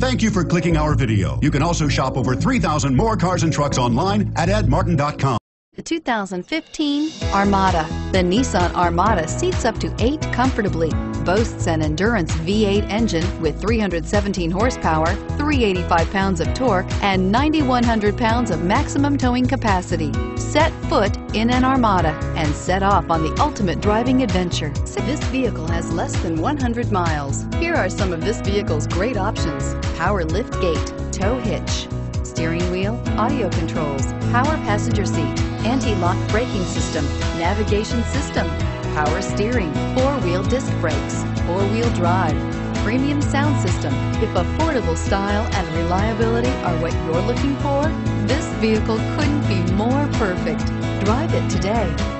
Thank you for clicking our video. You can also shop over 3,000 more cars and trucks online at edmartin.com. The 2015 Armada. The Nissan Armada seats up to eight comfortably, boasts an Endurance V8 engine with 317 horsepower, 385 pounds of torque, and 9,100 pounds of maximum towing capacity. Set foot in an Armada and set off on the ultimate driving adventure. This vehicle has less than 100 miles. Here are some of this vehicle's great options. Power lift gate, tow hitch, steering wheel, audio controls, power passenger seat, anti-lock braking system, navigation system, power steering, four-wheel disc brakes, four-wheel drive, premium sound system. If affordable style and reliability are what you're looking for, this vehicle couldn't be more perfect. Drive it today.